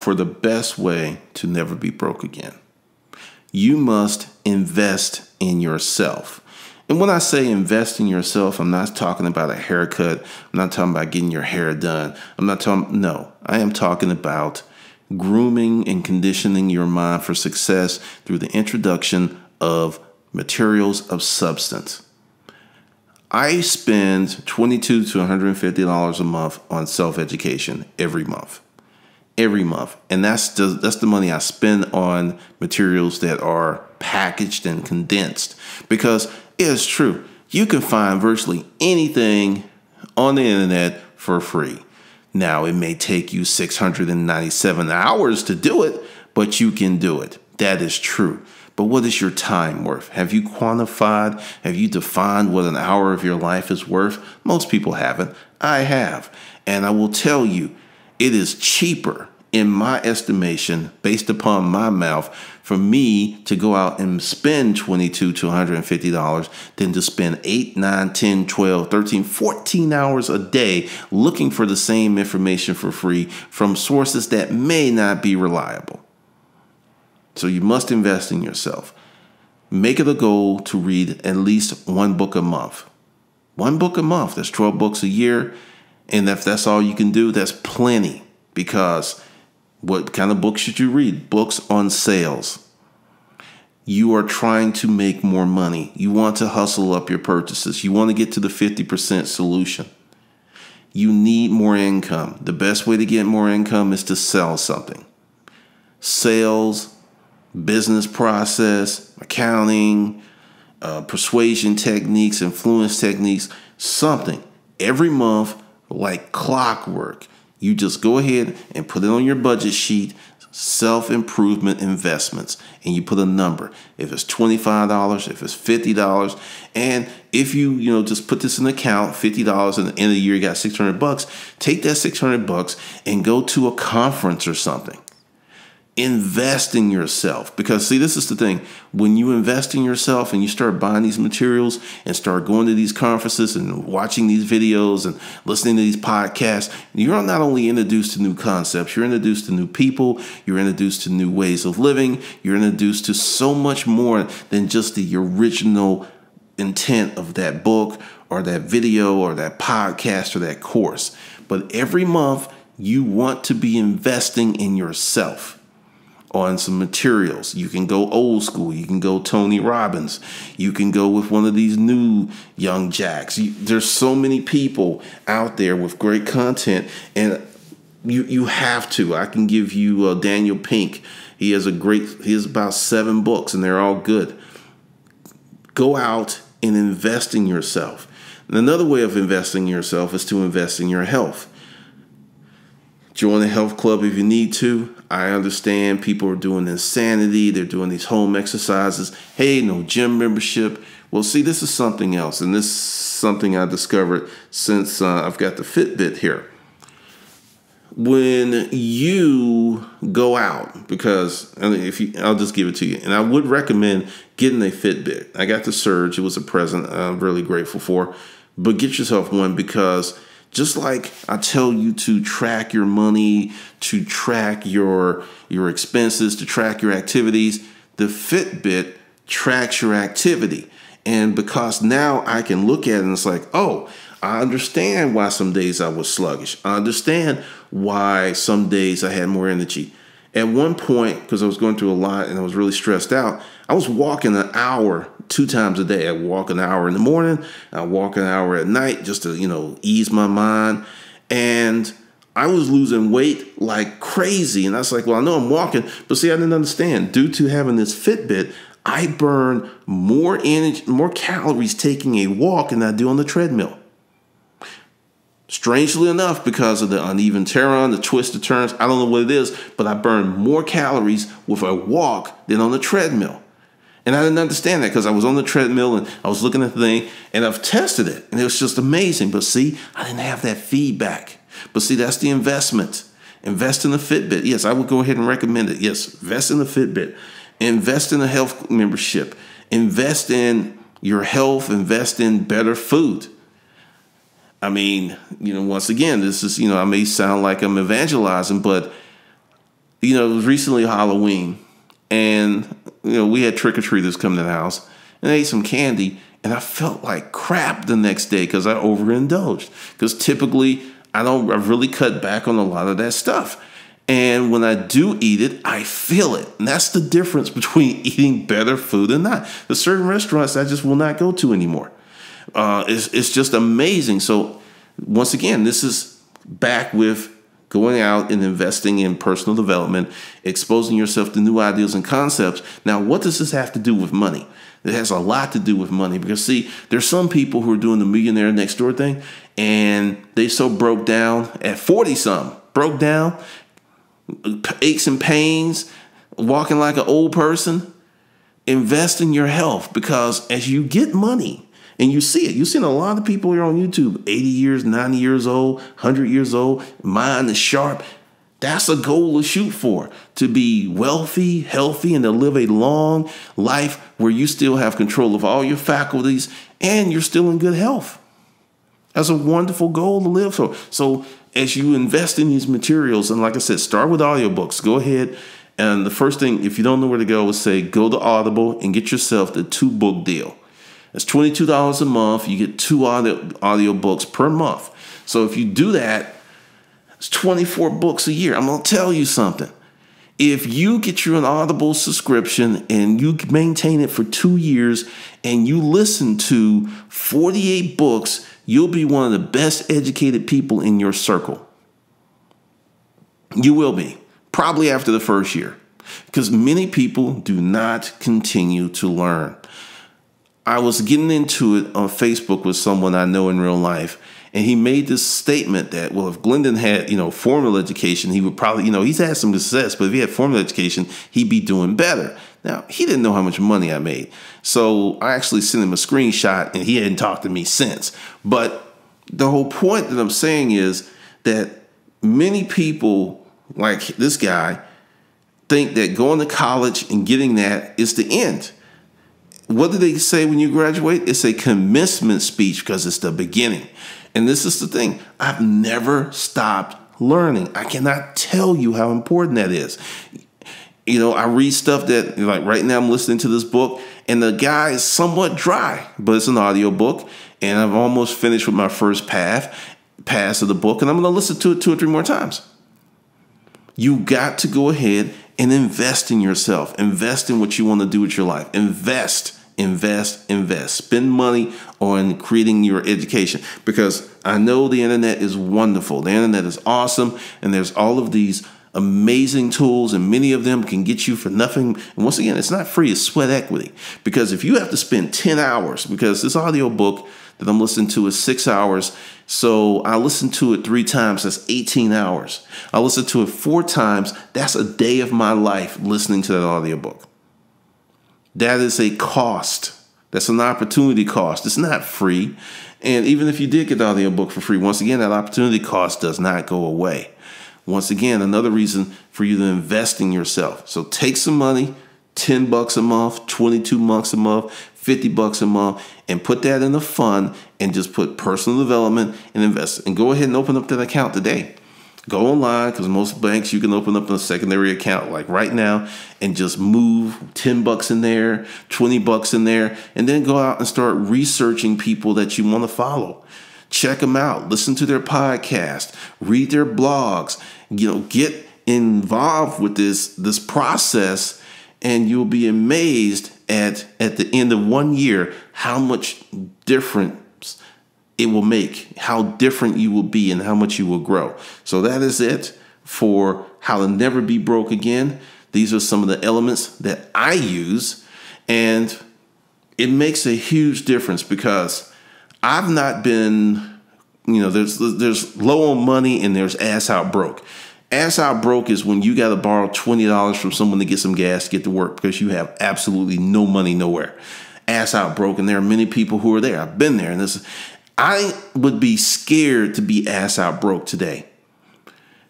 for the best way to never be broke again. You must invest in yourself. And when I say invest in yourself, I'm not talking about a haircut. I'm not talking about getting your hair done. I'm not talking, no, I am talking about grooming and conditioning your mind for success through the introduction of materials of substance. I spend 22 to 150 dollars a month on self-education every month. Every month. And that's the, that's the money I spend on materials that are packaged and condensed because it's true. You can find virtually anything on the internet for free. Now, it may take you 697 hours to do it, but you can do it. That is true. But what is your time worth? Have you quantified? Have you defined what an hour of your life is worth? Most people haven't. I have. And I will tell you, it is cheaper, in my estimation, based upon my mouth, for me to go out and spend 22 to $150 than to spend 8, 9, 10, 12, 13, 14 hours a day looking for the same information for free from sources that may not be reliable. So you must invest in yourself. Make it a goal to read at least one book a month. One book a month. That's 12 books a year. And if that's all you can do, that's plenty. Because what kind of books should you read? Books on sales. You are trying to make more money. You want to hustle up your purchases. You want to get to the 50% solution. You need more income. The best way to get more income is to sell something. Sales business process, accounting, uh, persuasion techniques, influence techniques, something every month, like clockwork. You just go ahead and put it on your budget sheet, self improvement investments, and you put a number. If it's $25, if it's $50, and if you, you know, just put this in account, $50 and at the end of the year you got 600 bucks, take that 600 bucks and go to a conference or something invest in yourself. Because see this is the thing. When you invest in yourself and you start buying these materials and start going to these conferences and watching these videos and listening to these podcasts you're not only introduced to new concepts you're introduced to new people you're introduced to new ways of living you're introduced to so much more than just the original intent of that book or that video or that podcast or that course. But every month you want to be investing in yourself on some materials. You can go old school. You can go Tony Robbins. You can go with one of these new young jacks. You, there's so many people out there with great content, and you you have to. I can give you uh, Daniel Pink. He has a great. He has about seven books, and they're all good. Go out and invest in yourself. And another way of investing in yourself is to invest in your health. Join a health club if you need to. I understand people are doing insanity. They're doing these home exercises. Hey, no gym membership. Well, see, this is something else, and this is something I discovered since uh, I've got the Fitbit here. When you go out, because if you, I'll just give it to you, and I would recommend getting a Fitbit. I got the Surge; it was a present I'm really grateful for. But get yourself one because just like I tell you to track your money, to track your your expenses, to track your activities, the Fitbit tracks your activity. And because now I can look at it and it's like, oh, I understand why some days I was sluggish. I understand why some days I had more energy. At one point, because I was going through a lot and I was really stressed out, I was walking an hour two times a day. I walk an hour in the morning, I walk an hour at night just to, you know, ease my mind. And I was losing weight like crazy. And I was like, well, I know I'm walking, but see, I didn't understand. Due to having this Fitbit, I burn more energy, more calories taking a walk than I do on the treadmill. Strangely enough, because of the uneven terrain, the twisted turns, I don't know what it is, but I burn more calories with a walk than on the treadmill. And I didn't understand that because I was on the treadmill and I was looking at the thing and I've tested it and it was just amazing. But see, I didn't have that feedback. But see, that's the investment. Invest in the Fitbit. Yes, I would go ahead and recommend it. Yes, invest in the Fitbit. Invest in a health membership. Invest in your health. Invest in better food. I mean, you know, once again, this is, you know, I may sound like I'm evangelizing, but you know, it was recently Halloween, and you know, we had trick or treaters come to the house, and ate some candy, and I felt like crap the next day because I overindulged. Because typically, I don't, I really cut back on a lot of that stuff. And when I do eat it, I feel it. And that's the difference between eating better food and not. There's certain restaurants I just will not go to anymore. Uh, it's, it's just amazing. So, once again, this is back with going out and investing in personal development, exposing yourself to new ideas and concepts. Now, what does this have to do with money? It has a lot to do with money because, see, there's some people who are doing the millionaire next door thing and they so broke down at 40 some, broke down, aches and pains, walking like an old person. Invest in your health because as you get money, and you see it. You've seen a lot of people here on YouTube, 80 years, 90 years old, 100 years old, mind is sharp. That's a goal to shoot for to be wealthy, healthy, and to live a long life where you still have control of all your faculties and you're still in good health. That's a wonderful goal to live for. So, as you invest in these materials, and like I said, start with audiobooks. Go ahead. And the first thing, if you don't know where to go, is say go to Audible and get yourself the two book deal. It's $22 a month. You get two audio, audio books per month. So if you do that, it's 24 books a year. I'm going to tell you something. If you get you an Audible subscription and you maintain it for two years and you listen to 48 books, you'll be one of the best educated people in your circle. You will be, probably after the first year, because many people do not continue to learn. I was getting into it on Facebook with someone I know in real life, and he made this statement that, well, if Glendon had, you know, formal education, he would probably, you know, he's had some success, but if he had formal education, he'd be doing better. Now, he didn't know how much money I made. So I actually sent him a screenshot, and he hadn't talked to me since. But the whole point that I'm saying is that many people, like this guy, think that going to college and getting that is the end what do they say when you graduate? It's a commencement speech because it's the beginning. And this is the thing I've never stopped learning. I cannot tell you how important that is. You know, I read stuff that, like right now, I'm listening to this book, and the guy is somewhat dry, but it's an audio book, and I've almost finished with my first path, pass of the book, and I'm going to listen to it two or three more times. You got to go ahead and invest in yourself, invest in what you want to do with your life, invest invest, invest. Spend money on creating your education because I know the internet is wonderful. The internet is awesome, and there's all of these amazing tools, and many of them can get you for nothing. And once again, it's not free, it's sweat equity. Because if you have to spend 10 hours, because this audio book that I'm listening to is six hours. So I listen to it three times, that's 18 hours. I listen to it four times, that's a day of my life listening to that audiobook. That is a cost. That's an opportunity cost. It's not free. And even if you did get the audiobook for free, once again, that opportunity cost does not go away. Once again, another reason for you to invest in yourself. So take some money, 10 bucks a month, 22 bucks a month, 50 bucks a month, and put that in a fund and just put personal development and invest. And go ahead and open up that account today go online because most banks you can open up a secondary account like right now and just move 10 bucks in there 20 bucks in there and then go out and start researching people that you want to follow. Check them out listen to their podcast read their blogs you know get involved with this this process and you'll be amazed at at the end of one year how much different it will make, how different you will be, and how much you will grow. So that is it for how to never be broke again. These are some of the elements that I use, and it makes a huge difference because I've not been, you know, there's there's low on money and there's ass out broke. Ass out broke is when you got to borrow twenty dollars from someone to get some gas to get to work because you have absolutely no money nowhere. Ass out broke, and there are many people who are there. I've been there, and this I would be scared to be ass out broke today.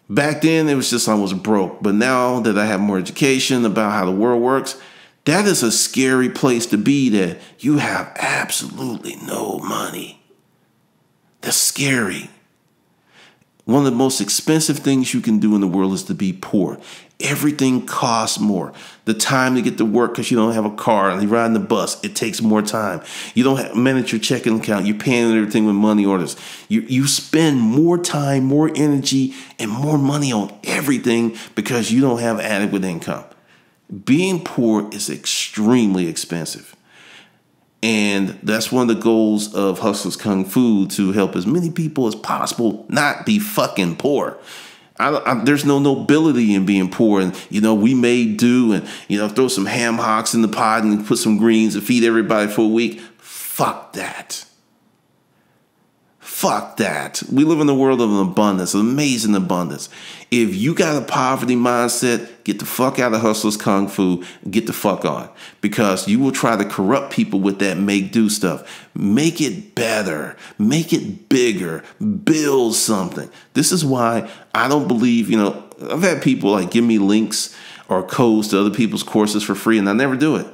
Back then, it was just I was broke. But now that I have more education about how the world works, that is a scary place to be that you have absolutely no money. That's scary. One of the most expensive things you can do in the world is to be poor. Everything costs more. The time to get to work because you don't have a car and you ride in the bus, it takes more time. You don't have, manage your checking account. You're paying everything with money orders. You, you spend more time, more energy, and more money on everything because you don't have adequate income. Being poor is extremely expensive. And that's one of the goals of Hustlers Kung Fu to help as many people as possible not be fucking poor. I, I, there's no nobility in being poor, and you know we may do, and you know throw some ham hocks in the pot and put some greens and feed everybody for a week. Fuck that. Fuck that. We live in a world of abundance, amazing abundance. If you got a poverty mindset, get the fuck out of Hustlers Kung Fu, get the fuck on. Because you will try to corrupt people with that make do stuff. Make it better, make it bigger, build something. This is why I don't believe, you know, I've had people like give me links or codes to other people's courses for free, and I never do it.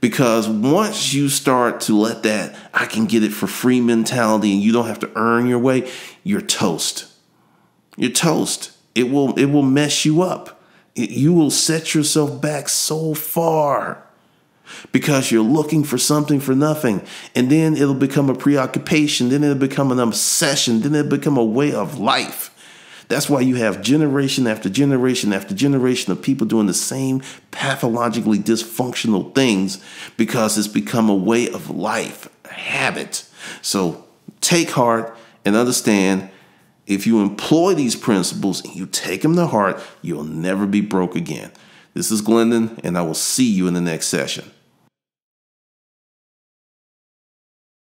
Because once you start to let that I can get it for free mentality and you don't have to earn your way, you're toast. You're toast. It will it will mess you up. It, you will set yourself back so far because you're looking for something for nothing. And then it'll become a preoccupation, then it'll become an obsession, then it'll become a way of life. That's why you have generation after generation after generation of people doing the same pathologically dysfunctional things because it's become a way of life, a habit. So take heart and understand if you employ these principles and you take them to heart, you'll never be broke again. This is Glendon, and I will see you in the next session.